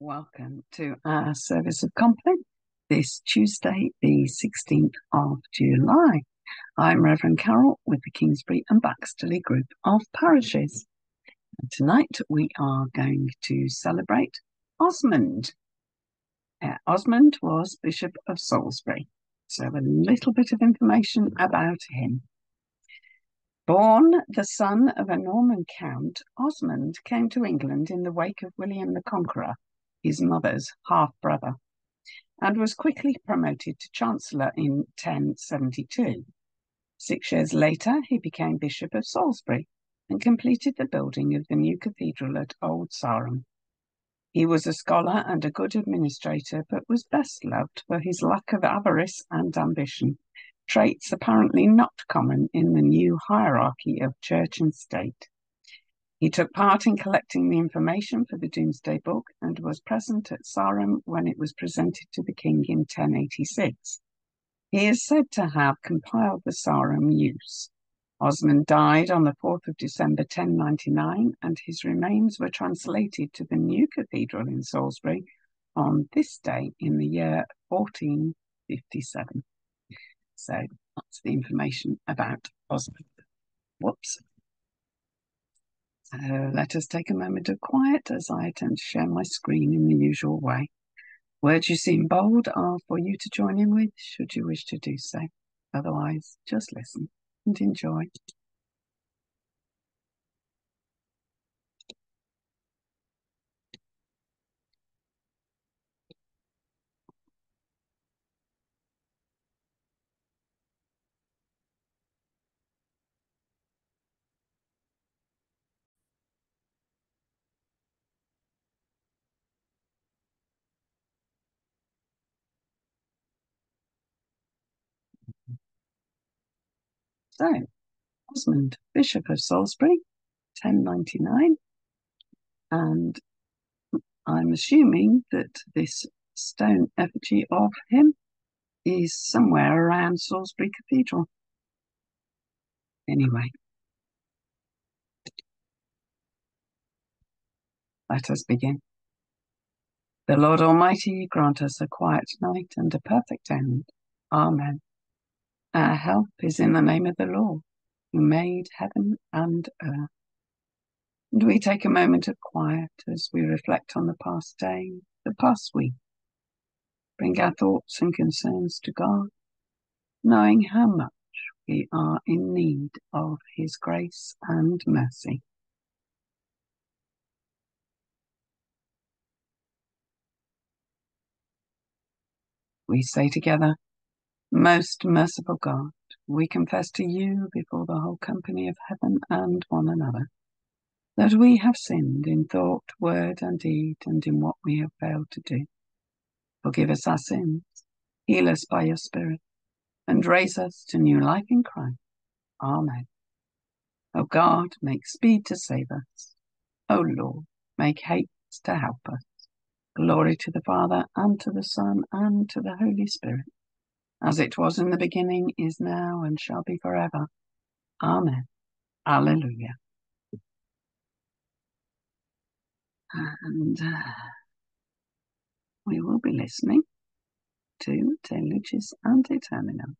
Welcome to our service of compline this Tuesday, the 16th of July. I'm Reverend Carole with the Kingsbury and Baxterley Group of Parishes. And tonight we are going to celebrate Osmund. Uh, Osmund was Bishop of Salisbury, so a little bit of information about him. Born the son of a Norman count, Osmund came to England in the wake of William the Conqueror his mother's half brother, and was quickly promoted to Chancellor in 1072. Six years later, he became Bishop of Salisbury and completed the building of the new cathedral at Old Sarum. He was a scholar and a good administrator, but was best loved for his lack of avarice and ambition, traits apparently not common in the new hierarchy of church and state. He took part in collecting the information for the Domesday Book and was present at Sarum when it was presented to the king in 1086. He is said to have compiled the Sarum use. Osmund died on the 4th of December 1099, and his remains were translated to the new cathedral in Salisbury on this day in the year 1457. So that's the information about Osmund. Whoops. So let us take a moment of quiet as I attempt to share my screen in the usual way. Words you see in bold are for you to join in with should you wish to do so. Otherwise, just listen and enjoy. So, Osmund, Bishop of Salisbury, 1099. And I'm assuming that this stone effigy of him is somewhere around Salisbury Cathedral. Anyway, let us begin. The Lord Almighty grant us a quiet night and a perfect end. Amen. Our help is in the name of the Lord, who made heaven and earth. And we take a moment of quiet as we reflect on the past day, the past week. Bring our thoughts and concerns to God, knowing how much we are in need of His grace and mercy. We say together, most merciful God, we confess to you before the whole company of heaven and one another that we have sinned in thought, word, and deed, and in what we have failed to do. Forgive us our sins, heal us by your Spirit, and raise us to new life in Christ. Amen. O God, make speed to save us. O Lord, make haste to help us. Glory to the Father, and to the Son, and to the Holy Spirit as it was in the beginning, is now, and shall be forever. Amen. Alleluia. And uh, we will be listening to Te Lucis Ante Terminum.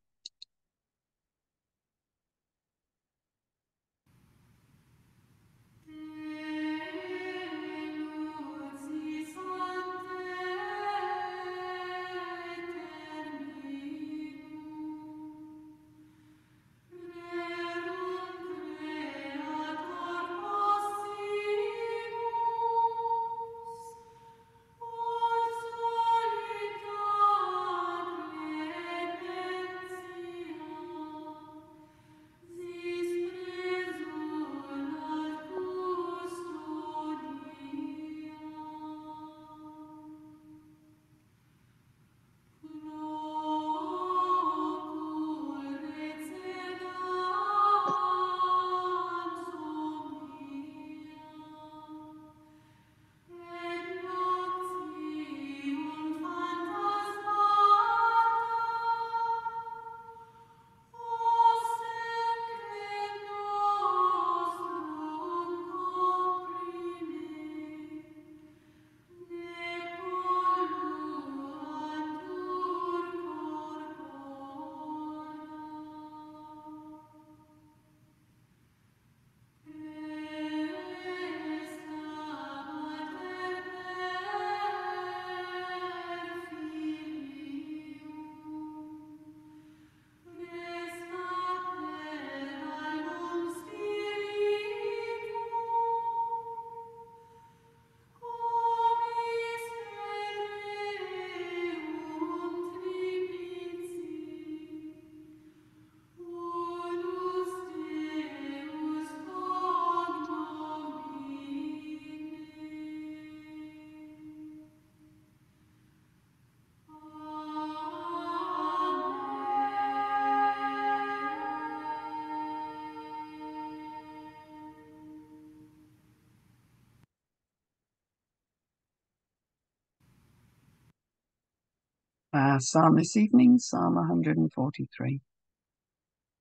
Our psalm this evening, Psalm 143.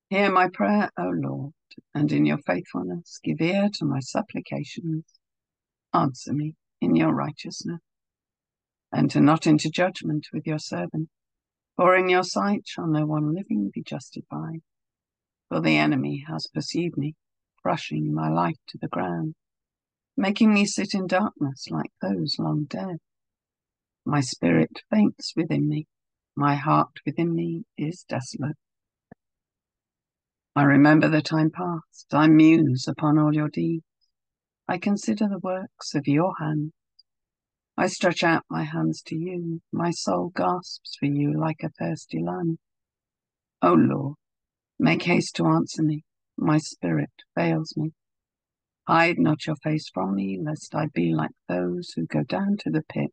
Hear my prayer, O Lord, and in your faithfulness give ear to my supplications. Answer me in your righteousness. Enter not into judgment with your servant, for in your sight shall no one living be justified. For the enemy has pursued me, crushing my life to the ground, making me sit in darkness like those long dead. My spirit faints within me, my heart within me is desolate. I remember the time past, I muse upon all your deeds. I consider the works of your hand. I stretch out my hands to you, my soul gasps for you like a thirsty land. O Lord, make haste to answer me, my spirit fails me. Hide not your face from me, lest I be like those who go down to the pit.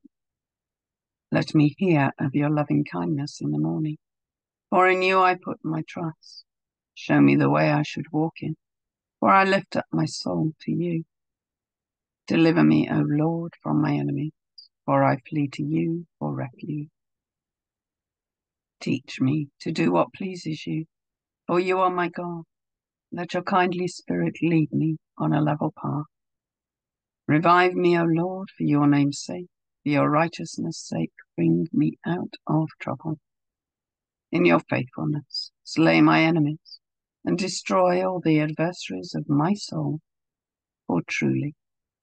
Let me hear of your loving kindness in the morning, for in you I put my trust. Show me the way I should walk in, for I lift up my soul to you. Deliver me, O Lord, from my enemies, for I flee to you for refuge. Teach me to do what pleases you, for you are my God. Let your kindly spirit lead me on a level path. Revive me, O Lord, for your name's sake. For your righteousness' sake, bring me out of trouble. In your faithfulness, slay my enemies and destroy all the adversaries of my soul. For truly,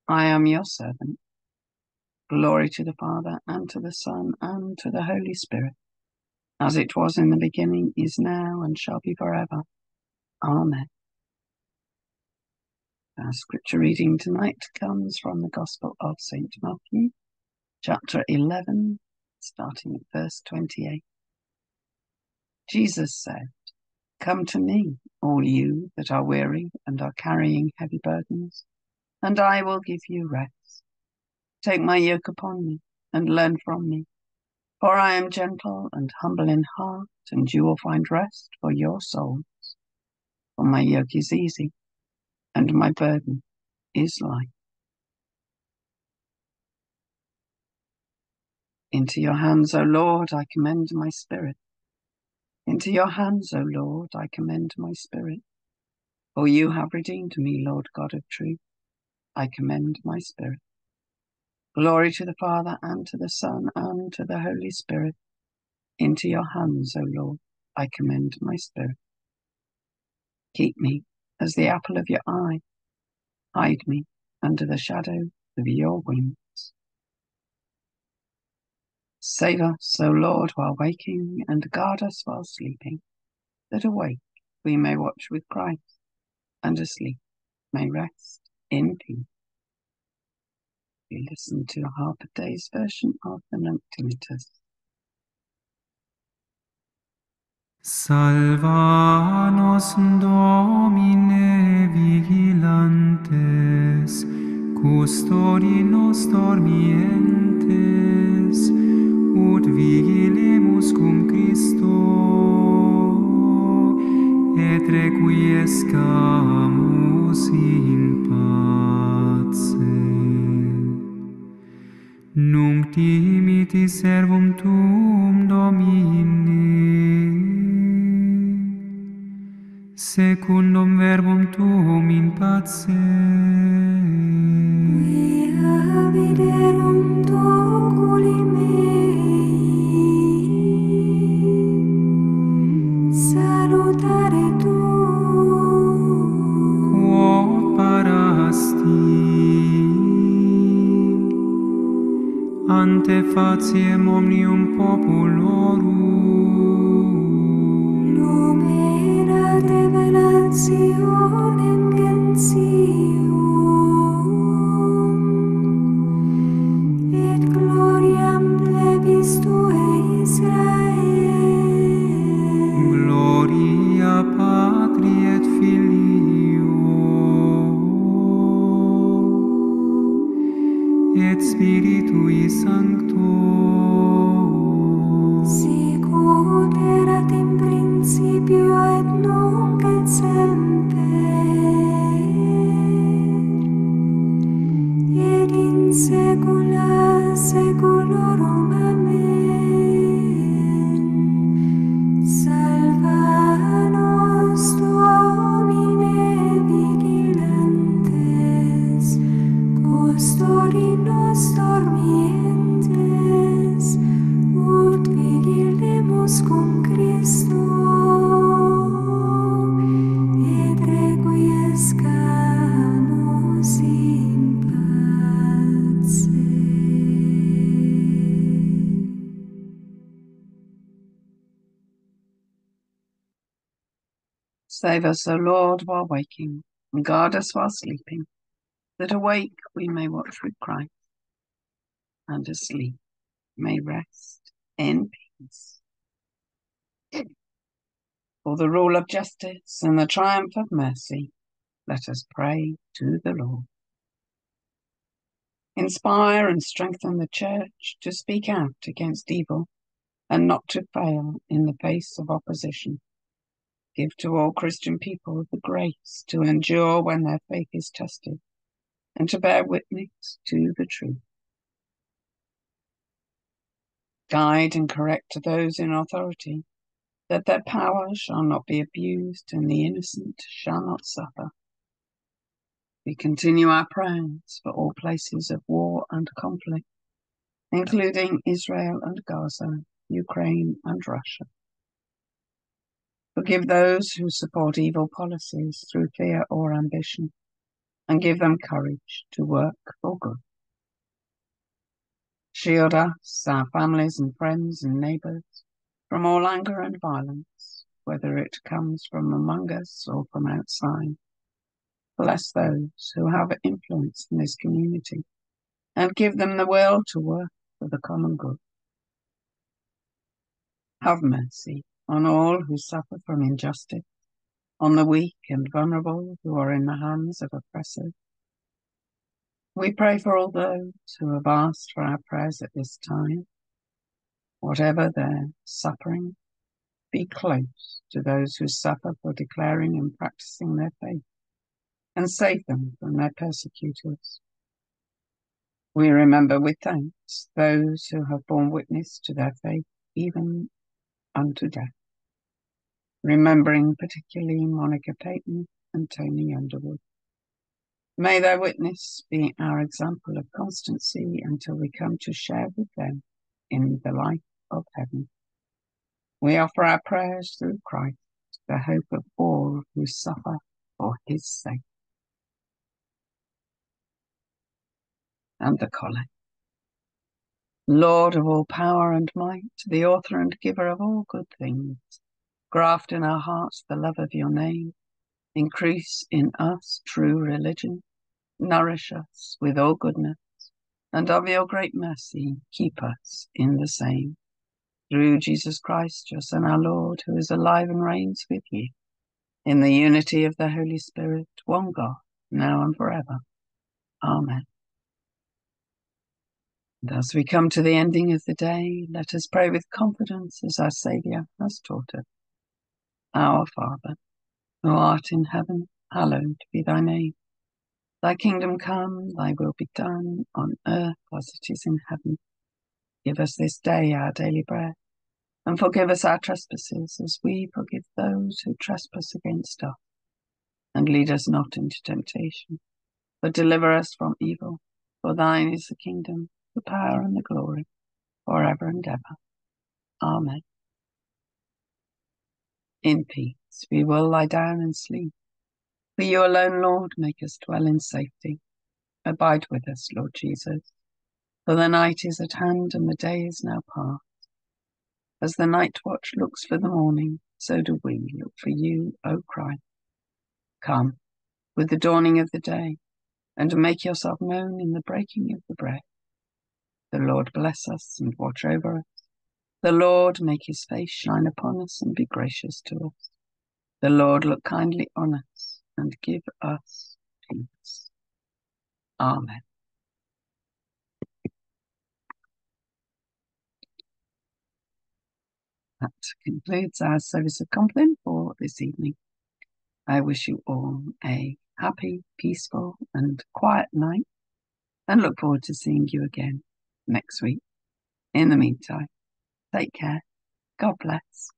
I am your servant. Glory to the Father, and to the Son, and to the Holy Spirit, as it was in the beginning, is now, and shall be forever. Amen. Our scripture reading tonight comes from the Gospel of St. Matthew, chapter 11, starting at verse 28. Jesus said, Come to me, all you that are weary and are carrying heavy burdens, and I will give you rest. Take my yoke upon me and learn from me, for I am gentle and humble in heart, and you will find rest for your souls. For my yoke is easy, and my burden is light. Into your hands, O Lord, I commend my spirit. Into your hands, O Lord, I commend my spirit. For you have redeemed me, Lord God of truth. I commend my spirit. Glory to the Father, and to the Son, and to the Holy Spirit. Into your hands, O Lord, I commend my spirit. Keep me as the apple of your eye. Hide me under the shadow of your wings. Save us, O Lord, while waking, and guard us while sleeping, that awake we may watch with Christ, and asleep may rest in peace. We listen to Harpa Dei's version of the Nunc. Salva nos Domine vigilantes, custodi nos dormientes, vigilemus cum Christo et requiescamus gratiam omnium populorum. Lumina revelationem gentium, et gloriam plebis Tue Israel. Gloria Patri et Filio, et Spiritui Sancto, Save us, O Lord, while waking, and guard us while sleeping, that awake we may watch with Christ, and asleep may rest in peace. For the rule of justice and the triumph of mercy, let us pray to the Lord. Inspire and strengthen the church to speak out against evil and not to fail in the face of opposition. Give to all Christian people the grace to endure when their faith is tested and to bear witness to the truth. Guide and correct those in authority, that their power shall not be abused and the innocent shall not suffer. We continue our prayers for all places of war and conflict, including Israel and Gaza, Ukraine and Russia. Forgive those who support evil policies through fear or ambition, and give them courage to work for good. Shield us, our families and friends and neighbours, from all anger and violence, whether it comes from among us or from outside. Bless those who have influence in this community and give them the will to work for the common good. Have mercy on all who suffer from injustice, on the weak and vulnerable who are in the hands of oppressors. We pray for all those who have asked for our prayers at this time. Whatever their suffering, be close to those who suffer for declaring and practicing their faith, and save them from their persecutors. We remember with thanks those who have borne witness to their faith even unto death, remembering particularly Monica Payton and Tony Underwood. May their witness be our example of constancy until we come to share with them in the life of heaven. We offer our prayers through Christ, the hope of all who suffer for his sake. And the collect. Lord of all power and might, the author and giver of all good things, graft in our hearts the love of your name, increase in us true religion, nourish us with all goodness, and of your great mercy keep us in the same. Through Jesus Christ, your Son, our Lord, who is alive and reigns with you, in the unity of the Holy Spirit, one God, now and forever. Amen. And as we come to the ending of the day, let us pray with confidence as our Saviour has taught us. Our Father, who art in heaven, hallowed be thy name. Thy kingdom come, thy will be done, on earth as it is in heaven. Give us this day our daily bread, and forgive us our trespasses as we forgive those who trespass against us. And lead us not into temptation, but deliver us from evil. For thine is the kingdom, the power, and the glory, for ever and ever. Amen. In peace we will lie down and sleep. For you alone, Lord, make us dwell in safety. Abide with us, Lord Jesus. For the night is at hand and the day is now past. As the night watch looks for the morning, so do we look for you, O Christ. Come with the dawning of the day, and make yourself known in the breaking of the bread. The Lord bless us and watch over us. The Lord make his face shine upon us and be gracious to us. The Lord look kindly on us and give us peace. Amen. That concludes our service of compline for this evening. I wish you all a happy, peaceful, and quiet night, and look forward to seeing you again next week. In the meantime, take care. God bless.